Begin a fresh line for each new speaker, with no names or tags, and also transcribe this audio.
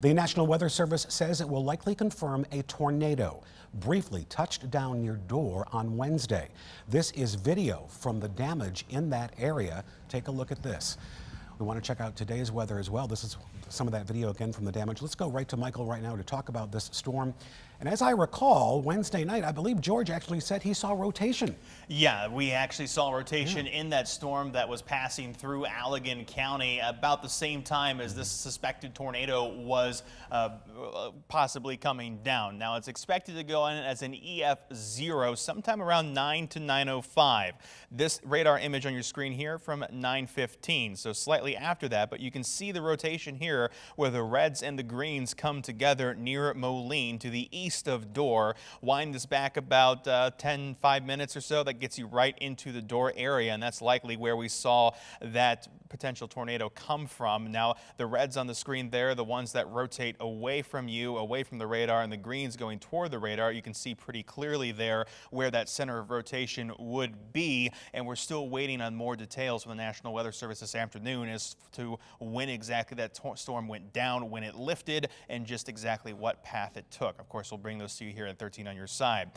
The National Weather Service says it will likely confirm a tornado briefly touched down near Dorr on Wednesday. This is video from the damage in that area. Take a look at this. We want to check out today's weather as well. This is some of that video again from the damage. Let's go right to Michael right now to talk about this storm. And as I recall, Wednesday night, I believe George actually said he saw rotation.
Yeah, we actually saw rotation yeah. in that storm that was passing through Allegan County about the same time as this suspected tornado was uh, possibly coming down. Now, it's expected to go in as an EF0 sometime around 9 to 9.05. This radar image on your screen here from 9.15, so slightly after that, but you can see the rotation here where the reds and the greens come together near Moline to the east of Dorr. Wind this back about uh, 10, 5 minutes or so. That gets you right into the Dorr area, and that's likely where we saw that potential tornado come from. Now, the reds on the screen there, the ones that rotate away from you, away from the radar, and the greens going toward the radar, you can see pretty clearly there where that center of rotation would be, and we're still waiting on more details from the National Weather Service this afternoon as to when exactly that storm went down, when it lifted, and just exactly what path it took. Of course, we'll bring those to you here at 13 on your side.